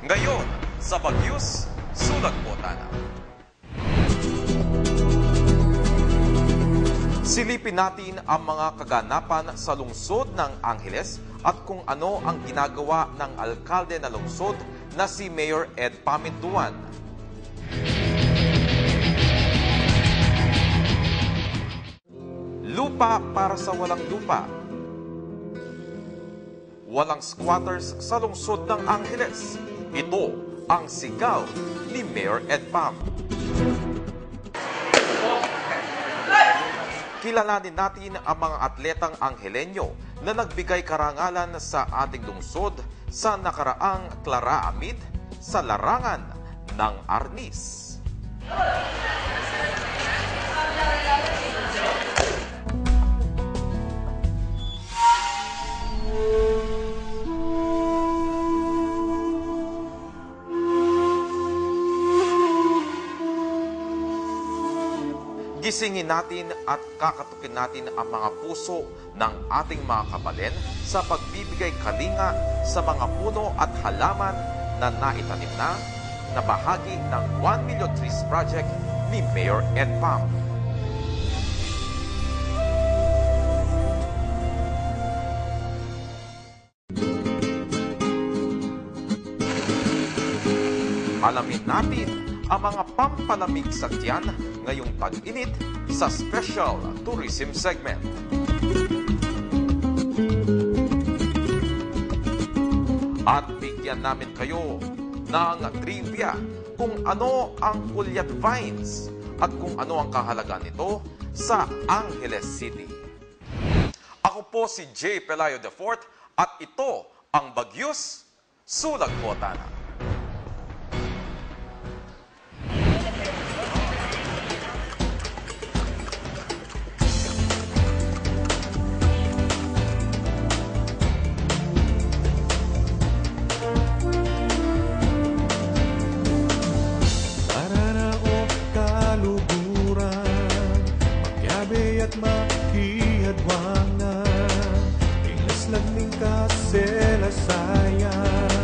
Ngayon, sa Bagyos, Sulag Botana. Silipin natin ang mga kaganapan sa lungsod ng Angeles at kung ano ang ginagawa ng alkalde na lungsod na si Mayor Ed Pamintuan. Lupa para sa walang lupa. Walang squatters sa lungsod ng Angeles. Ito ang sigaw ni Mayor Ed Pam. Kilalanin natin ang mga atletang Anghelenyo na nagbigay karangalan sa ating lungsod sa nakaraang Clara Amid sa larangan ng Arnis. Gisingin natin at kakatukin natin ang mga puso ng ating mga kabalen sa pagbibigay kalinga sa mga puno at halaman na naitanim na na bahagi ng 1 Million Trees Project ni Mayor Ed Pam. Alamin natin ang mga pampalamig sa tiyan ngayong tag-init sa Special Tourism Segment. At bigyan namin kayo ng trivia kung ano ang Kulyat Vines at kung ano ang kahalagaan nito sa Angeles City. Ako po si Jay Pelayo IV at ito ang Bagyos Sulag Botana. hiyadwana Ilas lang ning kasela sayang